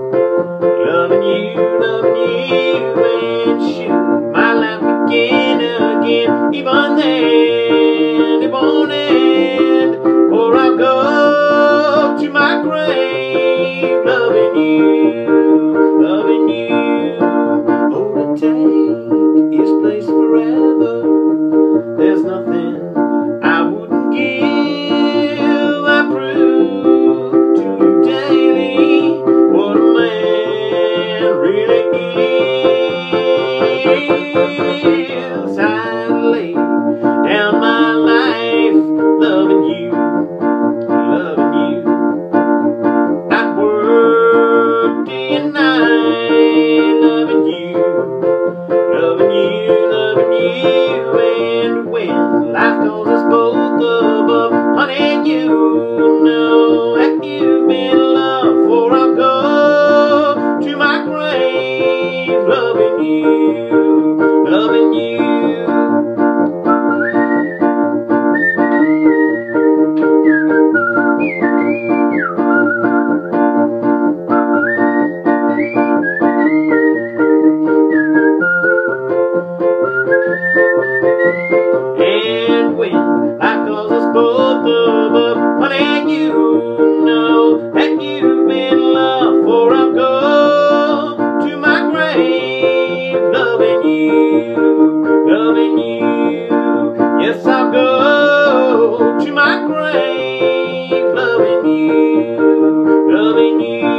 Loving you, loving you, and shoot my life again, again, even then, it won't end, or I'll go to my grave, loving you. inside. Loving you, loving you.